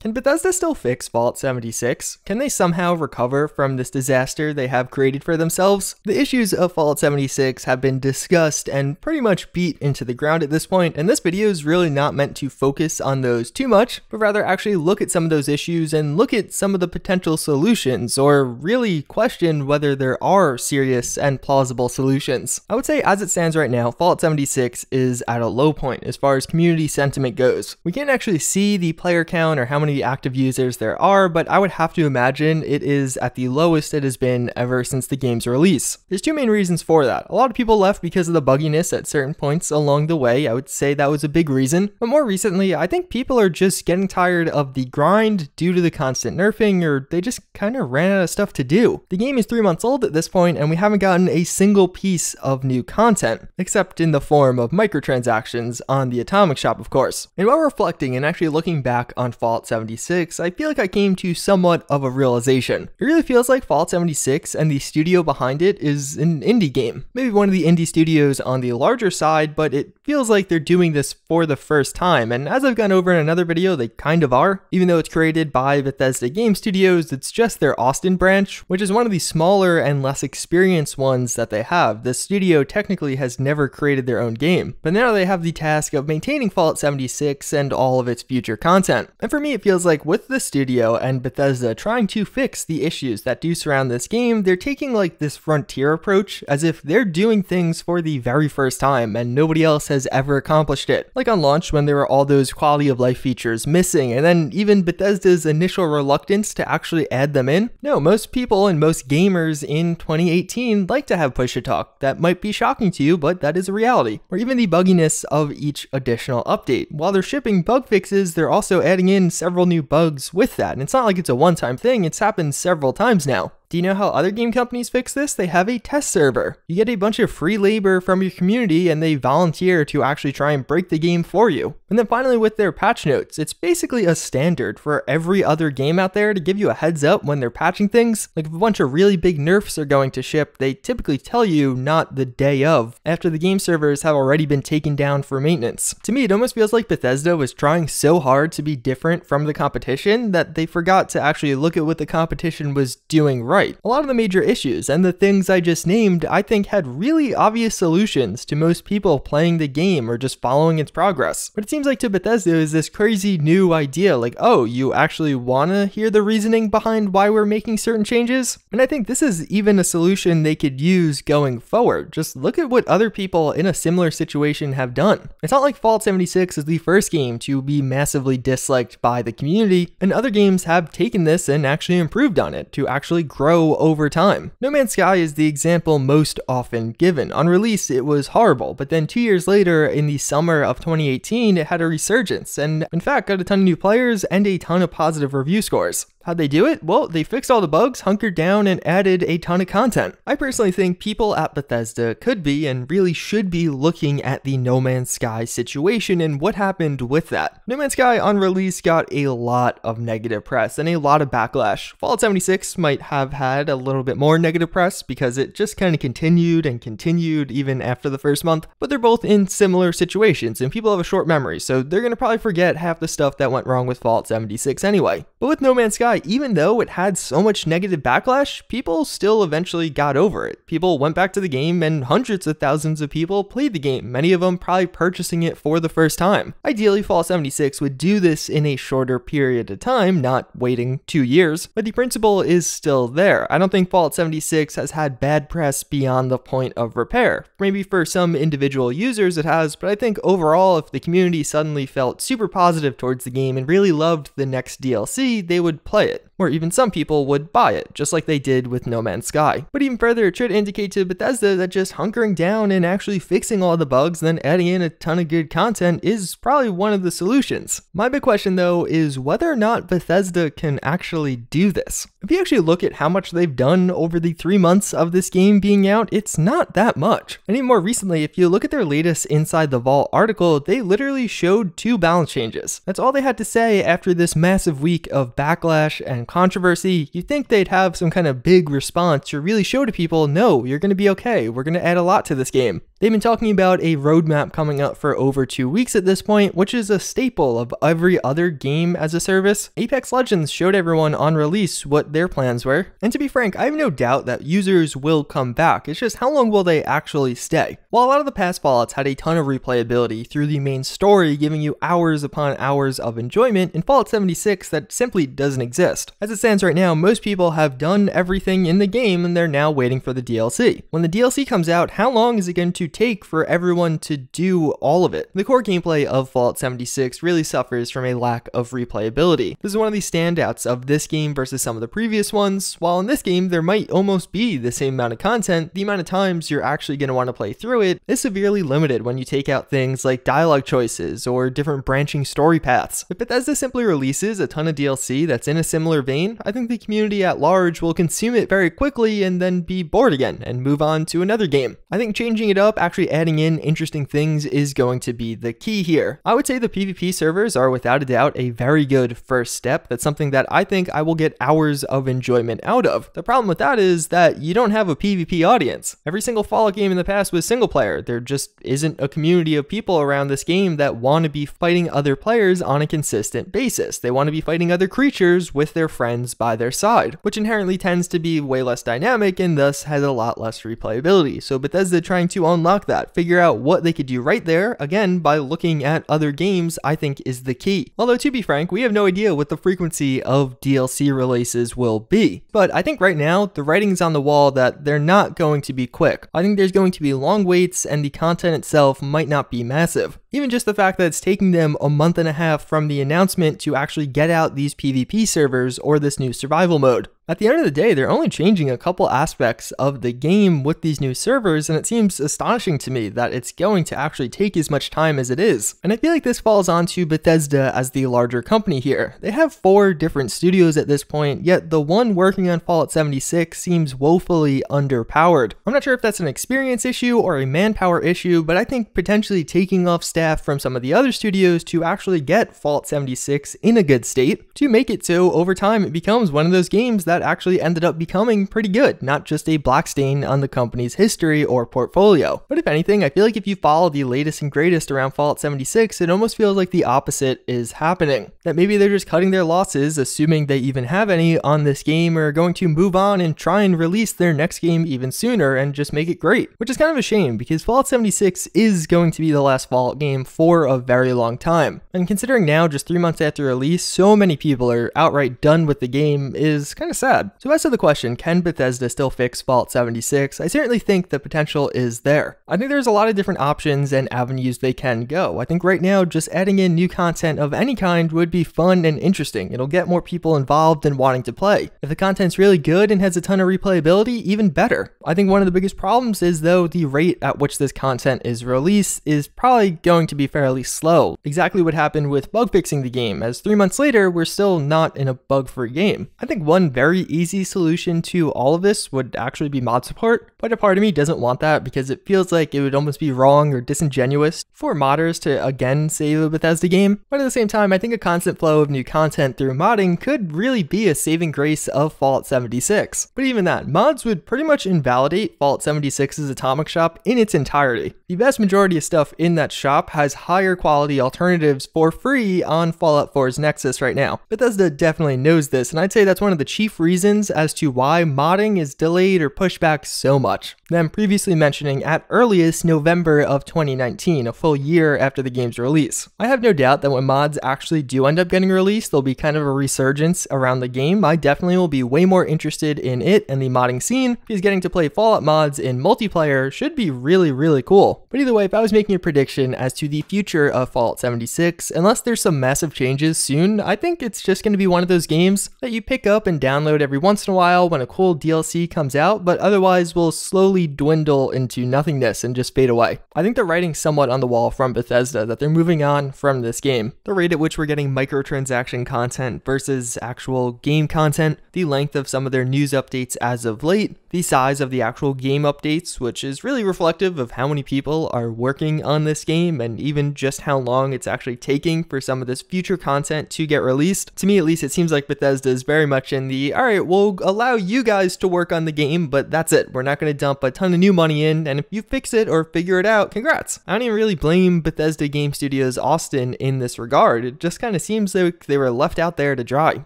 Can Bethesda still fix Fallout 76? Can they somehow recover from this disaster they have created for themselves? The issues of Fallout 76 have been discussed and pretty much beat into the ground at this point, and this video is really not meant to focus on those too much, but rather actually look at some of those issues and look at some of the potential solutions, or really question whether there are serious and plausible solutions. I would say as it stands right now, Fallout 76 is at a low point as far as community sentiment goes. We can't actually see the player count or how many many active users there are, but I would have to imagine it is at the lowest it has been ever since the game's release. There's two main reasons for that. A lot of people left because of the bugginess at certain points along the way. I would say that was a big reason. But more recently, I think people are just getting tired of the grind due to the constant nerfing, or they just kind of ran out of stuff to do. The game is three months old at this point, and we haven't gotten a single piece of new content, except in the form of microtransactions on the Atomic Shop, of course. And while reflecting and actually looking back on Fallout 7, 76, I feel like I came to somewhat of a realization. It really feels like Fallout 76 and the studio behind it is an indie game. Maybe one of the indie studios on the larger side, but it feels like they're doing this for the first time, and as I've gone over in another video, they kind of are. Even though it's created by Bethesda Game Studios, it's just their Austin branch, which is one of the smaller and less experienced ones that they have. The studio technically has never created their own game, but now they have the task of maintaining Fallout 76 and all of its future content. And for me, it feels feels like with the studio and Bethesda trying to fix the issues that do surround this game, they're taking like this frontier approach as if they're doing things for the very first time and nobody else has ever accomplished it. Like on launch when there were all those quality of life features missing and then even Bethesda's initial reluctance to actually add them in. No, most people and most gamers in 2018 like to have push to talk. That might be shocking to you, but that is a reality. Or even the bugginess of each additional update. While they're shipping bug fixes, they're also adding in several several new bugs with that. And it's not like it's a one time thing, it's happened several times now. Do you know how other game companies fix this? They have a test server. You get a bunch of free labor from your community and they volunteer to actually try and break the game for you. And then finally with their patch notes, it's basically a standard for every other game out there to give you a heads up when they're patching things. Like if a bunch of really big nerfs are going to ship, they typically tell you not the day of, after the game servers have already been taken down for maintenance. To me, it almost feels like Bethesda was trying so hard to be different from the competition that they forgot to actually look at what the competition was doing right right. A lot of the major issues and the things I just named, I think had really obvious solutions to most people playing the game or just following its progress. But it seems like to Bethesda is this crazy new idea like, oh, you actually want to hear the reasoning behind why we're making certain changes? And I think this is even a solution they could use going forward. Just look at what other people in a similar situation have done. It's not like Fallout 76 is the first game to be massively disliked by the community, and other games have taken this and actually improved on it to actually grow grow over time. No Man's Sky is the example most often given. On release, it was horrible, but then two years later, in the summer of 2018, it had a resurgence, and in fact got a ton of new players and a ton of positive review scores. How'd they do it? Well, they fixed all the bugs, hunkered down, and added a ton of content. I personally think people at Bethesda could be and really should be looking at the No Man's Sky situation and what happened with that. No Man's Sky on release got a lot of negative press and a lot of backlash. Fallout 76 might have had a little bit more negative press because it just kind of continued and continued even after the first month, but they're both in similar situations and people have a short memory, so they're gonna probably forget half the stuff that went wrong with Fallout 76 anyway. But with No Man's Sky, even though it had so much negative backlash, people still eventually got over it. People went back to the game and hundreds of thousands of people played the game, many of them probably purchasing it for the first time. Ideally, Fall 76 would do this in a shorter period of time, not waiting two years, but the principle is still there. I don't think Fallout 76 has had bad press beyond the point of repair. Maybe for some individual users it has, but I think overall, if the community suddenly felt super positive towards the game and really loved the next DLC, they would play play it or even some people would buy it, just like they did with No Man's Sky. But even further, it should indicate to Bethesda that just hunkering down and actually fixing all the bugs, then adding in a ton of good content is probably one of the solutions. My big question though is whether or not Bethesda can actually do this. If you actually look at how much they've done over the three months of this game being out, it's not that much. And even more recently, if you look at their latest Inside the Vault article, they literally showed two balance changes. That's all they had to say after this massive week of backlash and controversy, you think they'd have some kind of big response to really show to people, no, you're going to be okay. We're going to add a lot to this game. They've been talking about a roadmap coming up for over two weeks at this point, which is a staple of every other game as a service. Apex Legends showed everyone on release what their plans were, and to be frank, I have no doubt that users will come back. It's just how long will they actually stay? While a lot of the past Fallouts had a ton of replayability through the main story, giving you hours upon hours of enjoyment, in Fallout 76 that simply doesn't exist. As it stands right now, most people have done everything in the game and they're now waiting for the DLC. When the DLC comes out, how long is it going to take for everyone to do all of it? The core gameplay of Fallout 76 really suffers from a lack of replayability. This is one of the standouts of this game versus some of the previous ones. While in this game, there might almost be the same amount of content, the amount of times you're actually going to want to play through it is severely limited when you take out things like dialogue choices or different branching story paths. If Bethesda simply releases a ton of DLC that's in a similar vein, I think the community at large will consume it very quickly and then be bored again and move on to another game. I think changing it up, actually adding in interesting things is going to be the key here. I would say the PvP servers are without a doubt a very good first step. That's something that I think I will get hours of enjoyment out of. The problem with that is that you don't have a PvP audience. Every single Fallout game in the past was single player. There just isn't a community of people around this game that want to be fighting other players on a consistent basis. They want to be fighting other creatures with their friends by their side, which inherently tends to be way less dynamic and thus has a lot less replayability. So Bethesda trying to unlock that, figure out what they could do right there, again, by looking at other games, I think is the key. Although to be frank, we have no idea what the frequency of DLC releases will be. But I think right now, the writing's on the wall that they're not going to be quick. I think there's going to be long waits and the content itself might not be massive. Even just the fact that it's taking them a month and a half from the announcement to actually get out these PvP servers or this new survival mode. At the end of the day, they're only changing a couple aspects of the game with these new servers, and it seems astonishing to me that it's going to actually take as much time as it is. And I feel like this falls onto Bethesda as the larger company here. They have four different studios at this point, yet the one working on Fallout 76 seems woefully underpowered. I'm not sure if that's an experience issue or a manpower issue, but I think potentially taking off staff from some of the other studios to actually get Fallout 76 in a good state to make it so over time it becomes one of those games that that actually ended up becoming pretty good, not just a black stain on the company's history or portfolio. But if anything, I feel like if you follow the latest and greatest around Fallout 76, it almost feels like the opposite is happening. That maybe they're just cutting their losses, assuming they even have any on this game, or going to move on and try and release their next game even sooner and just make it great. Which is kind of a shame because Fallout 76 is going to be the last Fallout game for a very long time. And considering now, just three months after release, so many people are outright done with the game is kind of sad sad. So as to the question, can Bethesda still fix Fallout 76? I certainly think the potential is there. I think there's a lot of different options and avenues they can go. I think right now, just adding in new content of any kind would be fun and interesting. It'll get more people involved and wanting to play. If the content's really good and has a ton of replayability, even better. I think one of the biggest problems is though the rate at which this content is released is probably going to be fairly slow. Exactly what happened with bug fixing the game, as three months later, we're still not in a bug-free game. I think one very very easy solution to all of this would actually be mod support, but a part of me doesn't want that because it feels like it would almost be wrong or disingenuous for modders to again save a Bethesda game. But at the same time, I think a constant flow of new content through modding could really be a saving grace of Fallout 76. But even that, mods would pretty much invalidate Fallout 76's Atomic Shop in its entirety. The vast majority of stuff in that shop has higher quality alternatives for free on Fallout 4's Nexus right now. Bethesda definitely knows this, and I'd say that's one of the chief reasons as to why modding is delayed or pushed back so much. Them previously mentioning at earliest November of 2019, a full year after the game's release. I have no doubt that when mods actually do end up getting released, there'll be kind of a resurgence around the game. I definitely will be way more interested in it and the modding scene because getting to play Fallout mods in multiplayer should be really, really cool. But either way, if I was making a prediction as to the future of Fallout 76, unless there's some massive changes soon, I think it's just going to be one of those games that you pick up and download every once in a while when a cool DLC comes out, but otherwise will slowly dwindle into nothingness and just fade away. I think the writing's somewhat on the wall from Bethesda that they're moving on from this game. The rate at which we're getting microtransaction content versus actual game content, the length of some of their news updates as of late, the size of the actual game updates, which is really reflective of how many people are working on this game and even just how long it's actually taking for some of this future content to get released. To me, at least, it seems like Bethesda is very much in the, alright, we'll allow you guys to work on the game, but that's it. We're not going to dump a ton of new money in, and if you fix it or figure it out, congrats. I don't even really blame Bethesda Game Studios Austin in this regard. It just kind of seems like they were left out there to dry.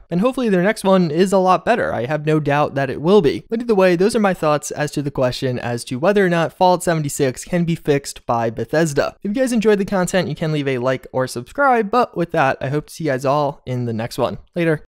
And hopefully their next one is a lot better. I have no doubt that it will be. But either way, those are my thoughts as to the question as to whether or not Fallout 76 can be fixed by Bethesda. If you guys enjoyed the content, you can leave a like or subscribe. But with that, I hope to see you guys all in the next one. Later.